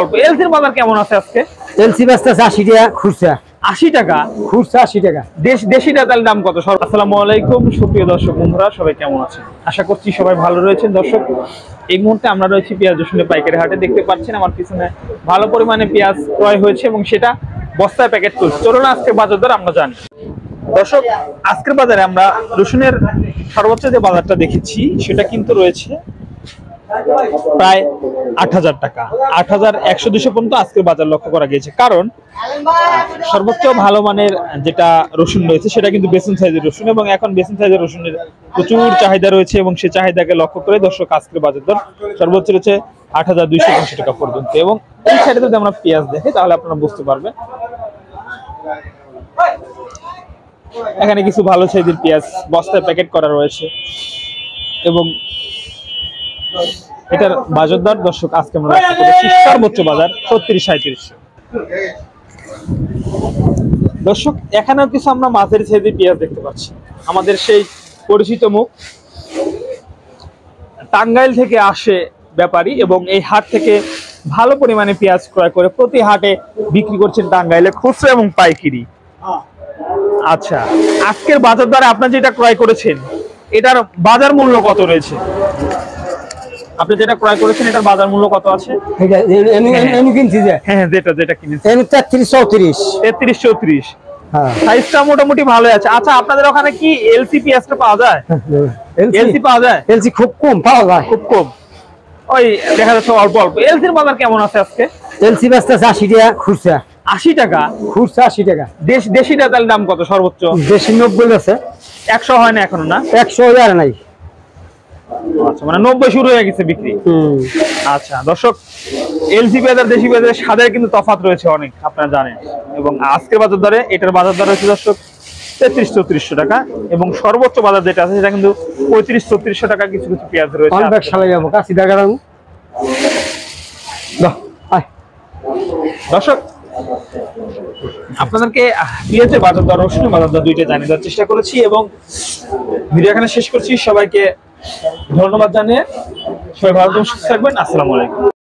অল্প এলসির বাজার কেমন আছে আজকে? এলসি আছে টাকা খুচরা। আশি টাকা? খুচরা আশি টাকা। দেশ দেশিটা তাহলে দাম কত? সব আসসালামু আলাইকুম সুপ্রিয় দর্শক বন্ধুরা সবাই কেমন আছেন? আশা করছি সবাই ভালো রয়েছেন। দর্শক এই মুহূর্তে আমরা রয়েছি পেঁয়াজ রসুনের পাইকারি হাটে। দেখতে পাচ্ছেন আমার পিছনে ভালো পরিমাণে পেঁয়াজ ক্রয় হয়েছে এবং সেটা বস্তায় প্যাকেট তুলছে। চলুন আজকে বাজার দর আমরা জানি। দর্শক আজকের বাজারে আমরা রসুনের সর্বোচ্চ যে বাজারটা দেখেছি সেটা কিন্তু রয়েছে প্রায় আট হাজার টাকা। আট হাজার একশো দুশো পর্যন্ত আজকের বাজার লক্ষ্য করা গিয়েছে। কারণ সর্বোচ্চ ভালো মানের যেটা রসুন রয়েছে, সেটা কিন্তু বেসন সাইজের রসুন এবং এখন বেসন সাইজের রসুনের প্রচুর চাহিদা রয়েছে এবং সেই চাহিদাকে লক্ষ্য করে দর্শক আজকের বাজার দর সর্বোচ্চ রয়েছে আট হাজার দুইশো পঞ্চাশ টাকা পর্যন্ত এবং এই সাইডে যদি আমরা পেঁয়াজ দেখি, তাহলে আপনারা বুঝতে পারবেন। এখানে কিছু ভালো সাইজের পেঁয়াজ বস্তায় প্যাকেট করা রয়েছে এবং এটার বাজার দর, দর্শক, আজকে আমরা সর্বোচ্চ বাজার ছত্রিশ সাঁত্রিশশো দর্শক, এখানেও কিছু আমরা মাঝের সাইজের পেঁয়াজ দেখতে পাচ্ছি। আমাদের সেই পরিচিত মুখ। টাঙ্গাইল থেকে আসে ব্যাপারী এবং এই হাট থেকে ভালো পরিমাণে পেঁয়াজ ক্রয় করে প্রতি হাটে বিক্রি করছেন টাঙ্গাইলে খুচরা এবং পাইকিরি। আচ্ছা আজকের বাজার দরে আপনার যেটা ক্রয় করেছেন, এটার বাজার মূল্য কত রয়েছে? আপনি যেটা ক্রয় করেছেন এটার বাজার মূল্য কত আছে? এটা এ- এমনি- এমনি- এমনি কিনছি যে। হ্যাঁ হ্যাঁ যেটা যেটা তেত্রিশ চৌত্রিশ। তেত্রিশ চৌত্রিশ। হ্যাঁ। সাইজটা মোটামুটি ভালো আছে। আচ্ছা আপনাদের ওখানে কি এলসি পেঁয়াজটা পাওয়া যায়? এলসি পাওয়া যায়? এলসি খুব কম পাওয়া যায়। খুব কম। ওই দেখা যাচ্ছে অল্প অল্প। এলসির বাজার কেমন আছে আজকে? এলসি ব্যস্ত আছে আশি টাকা খুচরা। আশি টাকা? খুচরা আশি টাকা। দেশ দেশিটা তাহলে দাম কত সর্বোচ্চ? বেশি নব্বই আছে একশো হয় না এখনও না? একশো আর নাই। আচ্ছা মানে নব্বই শুরু হয়ে গেছে বিক্রি। আচ্ছা দর্শক এলসি পেঁয়াজ দেশি পেঁয়াজের স্বাদের কিন্তু তফাৎ রয়েছে অনেক আপনারা জানেন। এবং আজকের বাজার দরে এটার বাজার দর রয়েছে দর্শক তেত্রিশ চৌত্রিশশো টাকা এবং সর্বোচ্চ বাজার যেটা আছে সেটা কিন্তু পঁয়ত্রিশ চৌত্রিশশো টাকা কিছু কিছু পেঁয়াজ রয়েছে দর্শক আপনাদেরকে পেঁয়াজের বাজার দর রসুনের বাজার দর দুইটা জানিয়ে দেওয়ার চেষ্টা করেছি এবং ভিডিও এখানে শেষ করছি। সবাইকে ধন্যবাদ জানিয়ে সবাই ভালো থাকবেন, আসসালামু আলাইকুম।